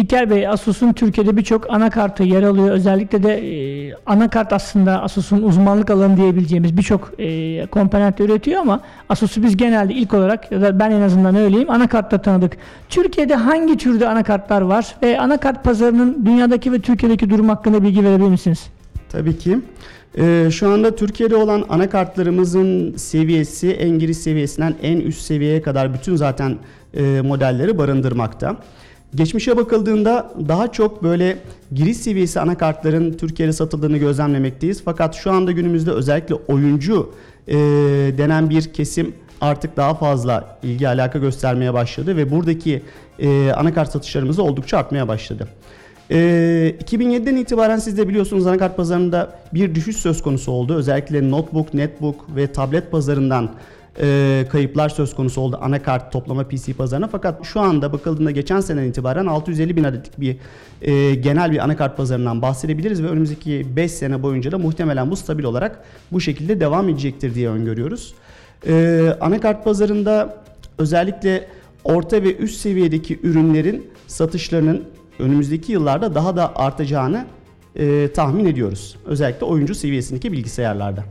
İlker Bey, Asus'un Türkiye'de birçok anakartı yer alıyor. Özellikle de e, anakart aslında Asus'un uzmanlık alanı diyebileceğimiz birçok e, komponent üretiyor ama Asus'u biz genelde ilk olarak ya da ben en azından öyleyim anakartla tanıdık. Türkiye'de hangi türde anakartlar var ve anakart pazarının dünyadaki ve Türkiye'deki durum hakkında bilgi verebilir misiniz? Tabii ki. Ee, şu anda Türkiye'de olan anakartlarımızın seviyesi en giriş seviyesinden en üst seviyeye kadar bütün zaten e, modelleri barındırmakta. Geçmişe bakıldığında daha çok böyle giriş seviyesi anakartların Türkiye'de satıldığını gözlemlemekteyiz. Fakat şu anda günümüzde özellikle oyuncu e, denen bir kesim artık daha fazla ilgi alaka göstermeye başladı ve buradaki e, anakart satışlarımız oldukça artmaya başladı. Ee, 2007'den itibaren siz de biliyorsunuz anakart pazarında bir düşüş söz konusu oldu. Özellikle notebook, netbook ve tablet pazarından e, kayıplar söz konusu oldu anakart toplama PC pazarına. Fakat şu anda bakıldığında geçen seneden itibaren 650 bin adetlik bir e, genel bir anakart pazarından bahsedebiliriz ve önümüzdeki 5 sene boyunca da muhtemelen bu stabil olarak bu şekilde devam edecektir diye öngörüyoruz. E, anakart pazarında özellikle orta ve üst seviyedeki ürünlerin satışlarının önümüzdeki yıllarda daha da artacağını e, tahmin ediyoruz. Özellikle oyuncu seviyesindeki bilgisayarlarda.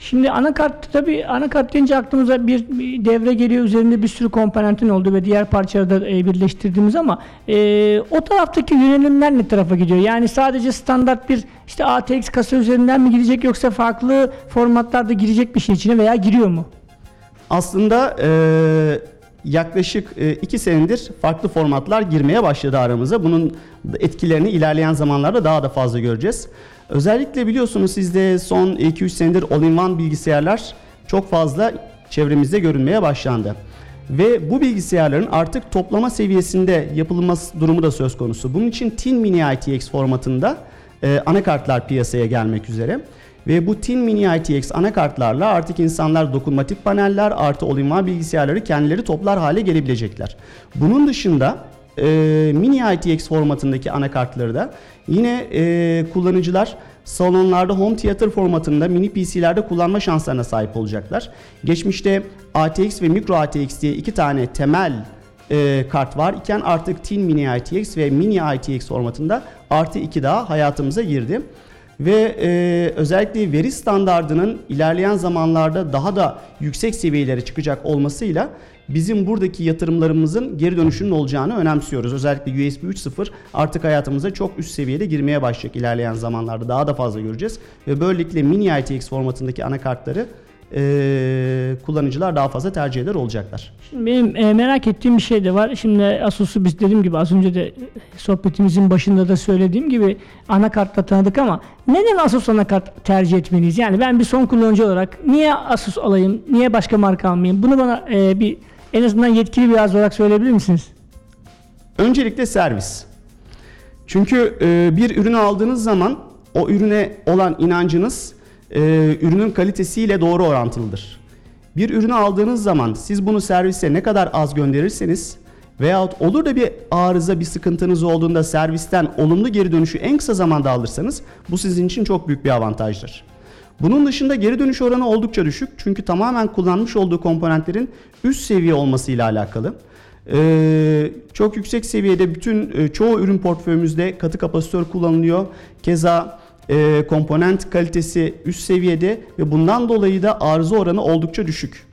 Şimdi anakart tabii anakart deyince aklımıza bir, bir devre geliyor üzerinde bir sürü komponentin olduğu ve diğer parçaları da e, birleştirdiğimiz ama e, o taraftaki yönelimler ne tarafa gidiyor? Yani sadece standart bir işte ATX kasa üzerinden mi gidecek yoksa farklı formatlarda girecek bir şey içine veya giriyor mu? Aslında e, yaklaşık 2 senedir farklı formatlar girmeye başladı aramıza. Bunun etkilerini ilerleyen zamanlarda daha da fazla göreceğiz. Özellikle biliyorsunuz sizde son 2-3 senedir all-in-one bilgisayarlar çok fazla çevremizde görünmeye başlandı. Ve bu bilgisayarların artık toplama seviyesinde yapılması durumu da söz konusu. Bunun için Tin Mini ITX formatında e, anakartlar piyasaya gelmek üzere. Ve bu Tin Mini ITX anakartlarla artık insanlar dokunmatik paneller artı all-in-one bilgisayarları kendileri toplar hale gelebilecekler. Bunun dışında e, Mini ITX formatındaki anakartları da yine e, kullanıcılar salonlarda home theater formatında mini PC'lerde kullanma şanslarına sahip olacaklar. Geçmişte ATX ve Micro ATX diye iki tane temel e, kart var iken artık Tin Mini ITX ve Mini ITX formatında artı iki daha hayatımıza girdi ve e, özellikle veri standardının ilerleyen zamanlarda daha da yüksek seviyelere çıkacak olmasıyla bizim buradaki yatırımlarımızın geri dönüşünün olacağını önemsiyoruz. Özellikle USB 3.0 artık hayatımıza çok üst seviyede girmeye başlayacak ilerleyen zamanlarda daha da fazla göreceğiz ve böylelikle mini ITX formatındaki anakartları e, kullanıcılar daha fazla tercih eder olacaklar. Şimdi benim e, merak ettiğim bir şey de var. Şimdi Asus'u biz dediğim gibi az önce de sohbetimizin başında da söylediğim gibi anakartla tanıdık ama neden Asus anakart tercih etmeliyiz? Yani ben bir son kullanıcı olarak niye Asus alayım, niye başka marka almayayım? Bunu bana e, bir en azından yetkili bir ağız olarak söyleyebilir misiniz? Öncelikle servis. Çünkü e, bir ürünü aldığınız zaman o ürüne olan inancınız e, ürünün kalitesiyle doğru orantılıdır. Bir ürünü aldığınız zaman siz bunu servise ne kadar az gönderirseniz veyahut olur da bir arıza bir sıkıntınız olduğunda servisten olumlu geri dönüşü en kısa zamanda alırsanız bu sizin için çok büyük bir avantajdır. Bunun dışında geri dönüş oranı oldukça düşük çünkü tamamen kullanmış olduğu komponentlerin üst seviye olmasıyla alakalı. Ee, çok yüksek seviyede bütün e, çoğu ürün portföyümüzde katı kapasitör kullanılıyor. Keza e, komponent kalitesi üst seviyede ve bundan dolayı da arıza oranı oldukça düşük.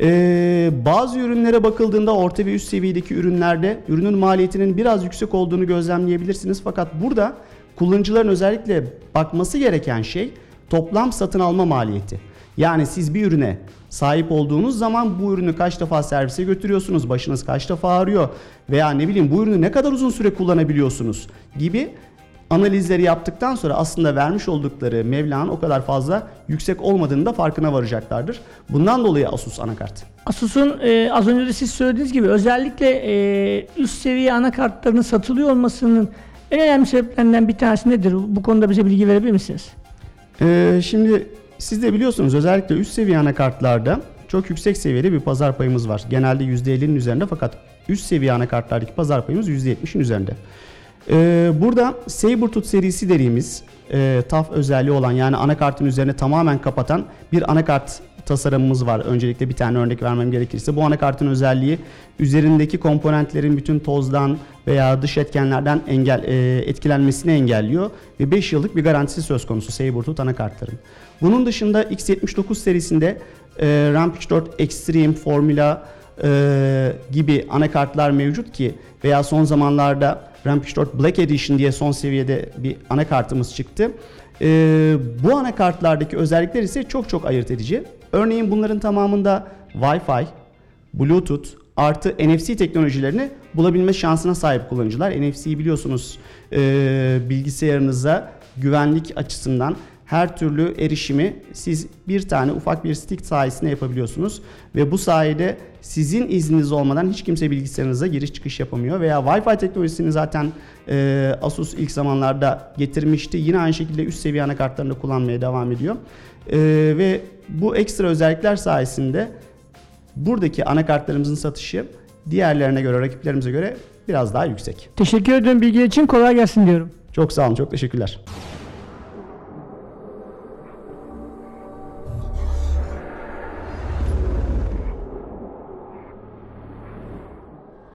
Ee, bazı ürünlere bakıldığında orta ve üst seviyedeki ürünlerde ürünün maliyetinin biraz yüksek olduğunu gözlemleyebilirsiniz. Fakat burada kullanıcıların özellikle bakması gereken şey toplam satın alma maliyeti. Yani siz bir ürüne sahip olduğunuz zaman bu ürünü kaç defa servise götürüyorsunuz, başınız kaç defa ağrıyor veya ne bileyim bu ürünü ne kadar uzun süre kullanabiliyorsunuz gibi analizleri yaptıktan sonra aslında vermiş oldukları meblağın o kadar fazla yüksek olmadığını da farkına varacaklardır. Bundan dolayı Asus anakart. Asus'un e, az önce de siz söylediğiniz gibi özellikle e, üst seviye anakartlarının satılıyor olmasının en önemli sebeplerinden bir tanesi nedir? Bu konuda bize bilgi verebilir misiniz? Ee, şimdi siz de biliyorsunuz özellikle üst seviye anakartlarda çok yüksek seviyede bir pazar payımız var. Genelde %50'nin üzerinde fakat üst seviye anakartlardaki pazar payımız %70'in üzerinde. Ee, burada Sabertooth serisi dediğimiz e, TAF özelliği olan yani anakartın üzerine tamamen kapatan bir anakart tasarımımız var. Öncelikle bir tane örnek vermem gerekirse bu anakartın özelliği üzerindeki komponentlerin bütün tozdan veya dış etkenlerden engel e, etkilenmesini engelliyor ve 5 yıllık bir garantisi söz konusu Sabertooth anakartların. Bunun dışında X79 serisinde e, Rampage 4 Extreme, Formula e, gibi anakartlar mevcut ki veya son zamanlarda Rampage 4 Black Edition diye son seviyede bir anakartımız çıktı. E, bu anakartlardaki özellikler ise çok çok ayırt edici. Örneğin bunların tamamında Wi-Fi, Bluetooth artı NFC teknolojilerini bulabilme şansına sahip kullanıcılar. NFC'yi biliyorsunuz e, bilgisayarınıza güvenlik açısından her türlü erişimi siz bir tane ufak bir stick sayesinde yapabiliyorsunuz ve bu sayede sizin izniniz olmadan hiç kimse bilgisayarınıza giriş çıkış yapamıyor veya Wi-Fi teknolojisini zaten e, Asus ilk zamanlarda getirmişti. Yine aynı şekilde üst seviye anakartlarında kullanmaya devam ediyor. E, ve bu ekstra özellikler sayesinde buradaki anakartlarımızın satışı diğerlerine göre, rakiplerimize göre biraz daha yüksek. Teşekkür ederim bilgi için kolay gelsin diyorum. Çok sağ olun, çok teşekkürler.